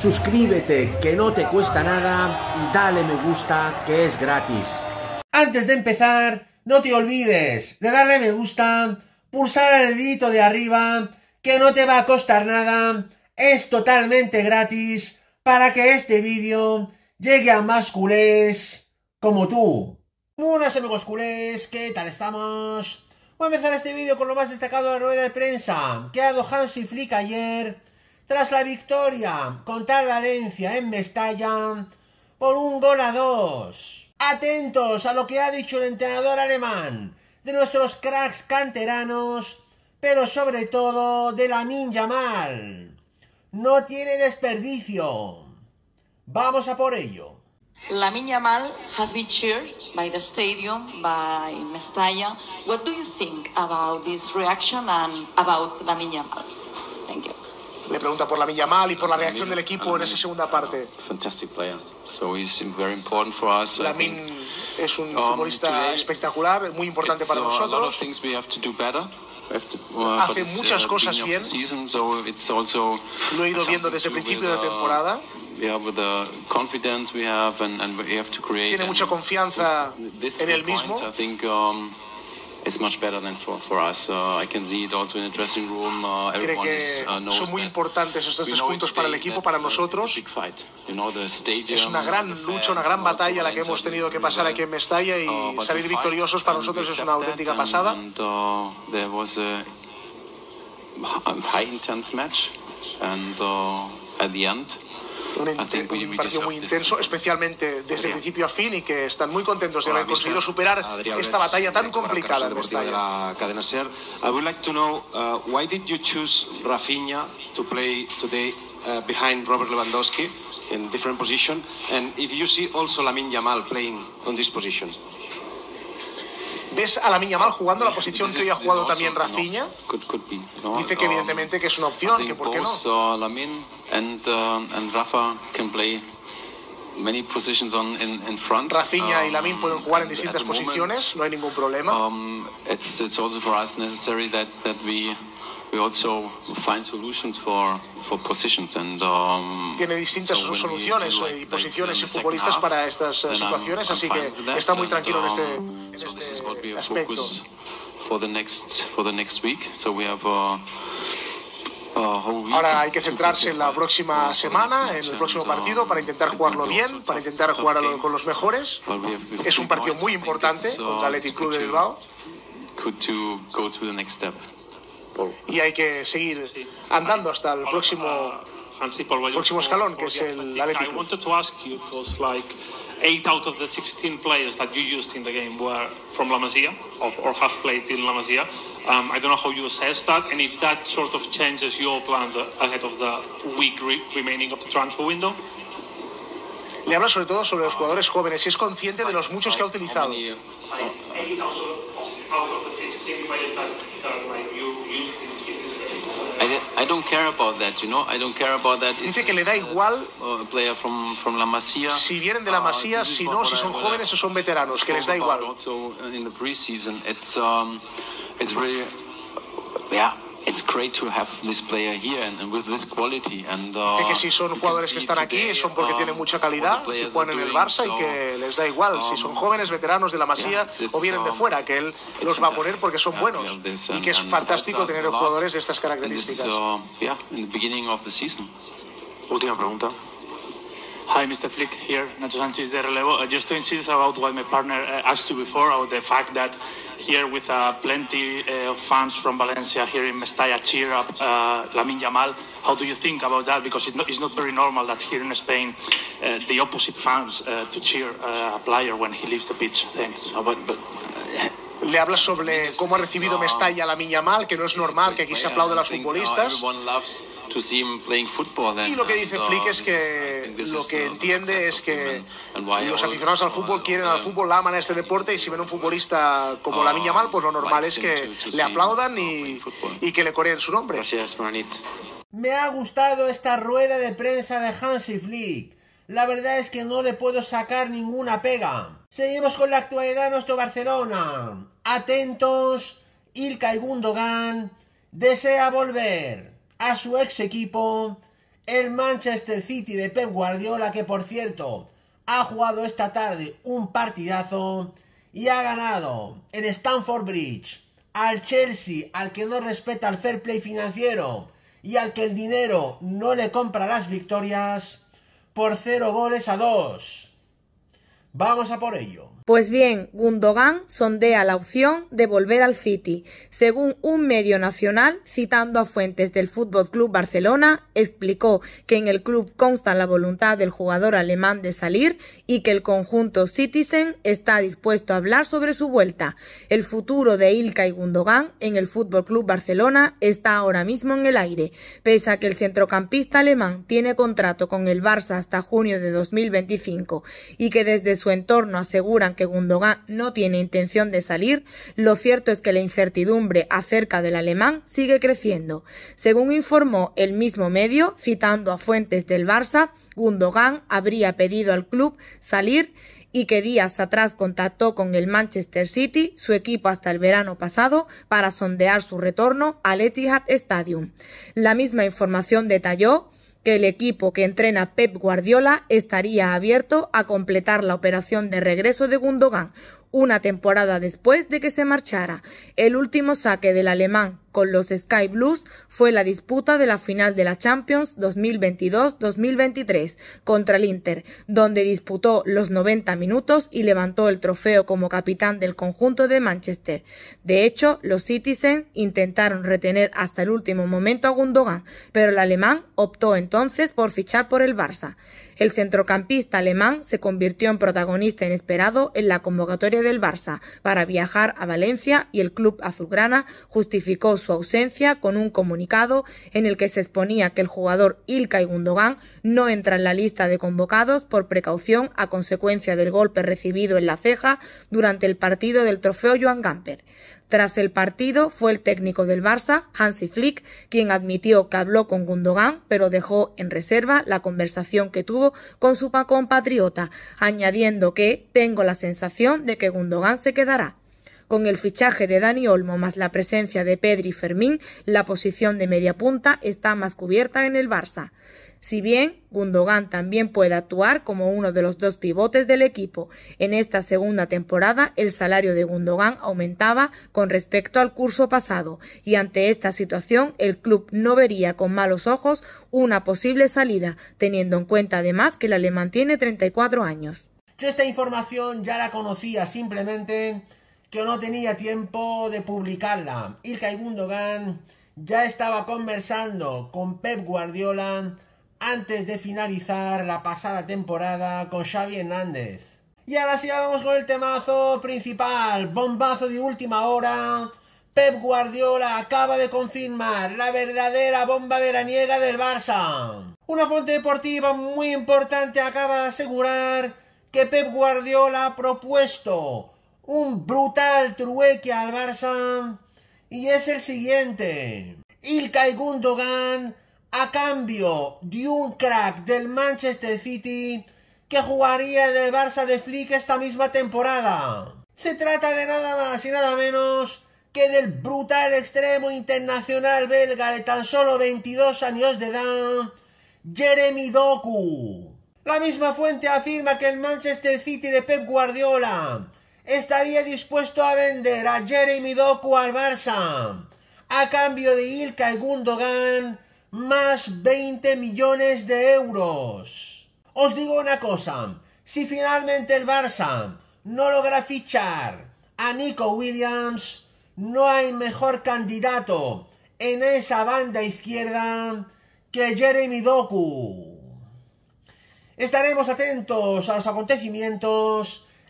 suscríbete que no te cuesta nada y dale me gusta que es gratis. Antes de empezar, no te olvides de darle me gusta, pulsar el dedito de arriba, que no te va a costar nada, es totalmente gratis para que este vídeo llegue a más culés como tú. Buenas amigos culés, ¿qué tal estamos? Voy a empezar este vídeo con lo más destacado de la rueda de prensa que ha dado Hansi Flick ayer tras la victoria contra Valencia en Mestalla por un gol a dos. Atentos a lo que ha dicho el entrenador alemán de nuestros cracks canteranos, pero sobre todo de la Ninja Mal. No tiene desperdicio. Vamos a por ello. Lamin Yamal has been cheered by the stadium, by Mestalla. What do you think about this reaction and about Lamin Yamal? Pregunta por la Mal y por la reacción del equipo en esa segunda parte. Fantastic player. So he's very important for us. I Lamin es un um, futbolista espectacular, muy importante para uh, nosotros. uh, Hace muchas uh, cosas bien. Lo he ido viendo desde el principio de uh, temporada. Tiene mucha confianza en él mismo. Cree que uh, son muy importantes estos tres puntos para el equipo, para nosotros. Es una gran lucha, una gran batalla la que hemos tenido que pasar aquí en. Mestalla y salir victoriosos para nosotros es una auténtica pasada. Uh, there was a, a high intense match, and uh, at the end, Un, un partido muy intenso, especialmente desde Adrián. principio a fin y que están muy contentos de haber conseguido superar esta batalla tan complicada de Mestalla. la cadena SER. I would like to know uh, why did you choose Rafinha to play today uh, behind Robert Lewandowski in different position, and if you see also Lamine Yamal playing on this position. ¿Ves a la Mal jugando la posición que hoy ha jugado también Rafinha? Dice que um, evidentemente que es una opción, que por qué no. um. Rafinha y Um, Lamin pueden jugar en distintas posiciones, no hay ningún problema. Um, Tiene distintas soluciones do y posiciones y futbolistas para estas eh, situaciones, así que está muy tranquilo en este, um, en what we este aspecto. focused for the next for the next week. So we have uh, a whole week Ahora hay que centrarse en la próxima semana, en el próximo um, partido, para intentar jugarlo bien, para intentar jugar con los mejores. Es un partido muy importante uh, contra el Athletic it's Club de Bilbao y hay que seguir andando hasta el próximo Bayou próximo for- escalón, que es the el Athletic. Athletic I Club. wanted to ask you, because like eight out of the 16 players that you used in the game were from La Masia, or, or have played in La Masia. Um, I don't know how you assess that, and if that sort of changes your plans ahead of the week re- remaining of the transfer window. Le habla sobre todo sobre los jugadores jóvenes y es consciente de los muchos que ha utilizado. How many- Like eight out of, out of the 16 players that uh, like you I, don't care about that, you know. I don't care about that. Dice que le da igual player from from La Masia. si vienen de la Uh, Masía, si no, si son jóvenes o son veteranos, que les da igual. Also in the preseason, it's um, it's really yeah. It's great to have this player here and, with this quality. And uh, Dice que si son jugadores que están aquí son porque um, tienen mucha calidad, si juegan are en el. Barça y que les da igual si son um, jóvenes, veteranos de la Masía o vienen de um, fuera, que él it's los va a poner fantastic. porque son buenos y que es fantástico tener jugadores de estas características. uh, yeah, Hi, Mr. Flick here, Nacho Sanchez de Relevo. Uh, just to insist about what my partner uh, asked you before, about the fact that here with uh, plenty uh, of fans from Valencia here in Mestalla cheer up uh, Lamin Yamal, how do you think about that? Because it's not, it's not very normal that here in Spain uh, the opposite fans uh, to cheer uh, a player when he leaves the pitch. Thanks. No, but, but, Le habla sobre cómo ha recibido Mestalla la Miña Mal, que no es normal que aquí se aplaude a los futbolistas. Y lo que dice Flick es que lo que entiende es que los aficionados al fútbol quieren al fútbol, aman a este deporte y si ven un futbolista como la Miña Mal, pues lo normal es que le aplaudan y, y que le coreen su nombre. Me ha gustado esta rueda de prensa de Hansi Flick. La verdad es que no le puedo sacar ninguna pega. Seguimos con la actualidad de nuestro Barcelona. Atentos, Ilkay Gundogan desea volver a su ex equipo, el Manchester City de Pep Guardiola, que por cierto ha jugado esta tarde un partidazo y ha ganado en Stamford Bridge al Chelsea, al que no respeta el fair play financiero y al que el dinero no le compra las victorias, por 0 goles a 2. Vamos a por ello. Pues bien, Gundogan sondea la opción de volver al City. Según un medio nacional, citando a fuentes del Fútbol Club Barcelona, explicó que en el club consta la voluntad del jugador alemán de salir y que el conjunto Citizen está dispuesto a hablar sobre su vuelta. El futuro de Ilkay Gundogan en el Fútbol Club Barcelona está ahora mismo en el aire, pese a que el centrocampista alemán tiene contrato con el Barça hasta junio de 2025 y que desde su entorno aseguran Gundogan no tiene intención de salir, lo cierto es que la incertidumbre acerca del alemán sigue creciendo. Según informó el mismo medio, citando a fuentes del Barça, Gundogan habría pedido al club salir y que días atrás contactó con el Manchester City, su equipo hasta el verano pasado, para sondear su retorno al Etihad Stadium. La misma información detalló que el equipo que entrena Pep Guardiola estaría abierto a completar la operación de regreso de Gundogan, una temporada después de que se marchara. El último saque del alemán con los Sky Blues fue la disputa de la final de la Champions 2022-2023 contra el Inter, donde disputó los 90 minutos y levantó el trofeo como capitán del conjunto de Manchester. De hecho, los Citizens intentaron retener hasta el último momento a Gundogan, pero el alemán optó entonces por fichar por el Barça. El centrocampista alemán se convirtió en protagonista inesperado en la convocatoria del Barça para viajar a Valencia y el club azulgrana justificó su ausencia con un comunicado en el que se exponía que el jugador Ilkay Gundogan no entra en la lista de convocados por precaución a consecuencia del golpe recibido en la ceja durante el partido del trofeo Joan Gamper. Tras el partido fue el técnico del Barça, Hansi Flick, quien admitió que habló con Gundogan, pero dejó en reserva la conversación que tuvo con su compatriota, añadiendo que tengo la sensación de que Gundogan se quedará. Con el fichaje de Dani Olmo más la presencia de Pedri y Fermín, la posición de media punta está más cubierta en el Barça. Si bien Gundogan también puede actuar como uno de los dos pivotes del equipo, en esta segunda temporada el salario de Gundogan aumentaba con respecto al curso pasado y ante esta situación el club no vería con malos ojos una posible salida, teniendo en cuenta además que el alemán tiene 34 años. Yo esta información ya la conocía, simplemente que no tenía tiempo de publicarla. Ilkay Gundogan ya estaba conversando con Pep Guardiola antes de finalizar la pasada temporada con Xavi Hernández. Y ahora sí vamos con el temazo principal, bombazo de última hora. Pep Guardiola acaba de confirmar la verdadera bomba veraniega del Barça. Una fuente deportiva muy importante acaba de asegurar que Pep Guardiola ha propuesto un brutal trueque al Barça y es el siguiente. Ilkay Gundogan a cambio de un crack del Manchester City que jugaría en el Barça de Flick esta misma temporada. Se trata de nada más y nada menos que del brutal extremo internacional belga de tan solo 22 años de edad, Jeremy Doku. La misma fuente afirma que el Manchester City de Pep Guardiola estaría dispuesto a vender a Jeremy Doku al Barça a cambio de Ilkay Gundogan más 20 millones de euros. Os digo una cosa, si finalmente el Barça no logra fichar a Nico Williams, no hay mejor candidato en esa banda izquierda que Jeremy Doku. Estaremos atentos a los acontecimientos.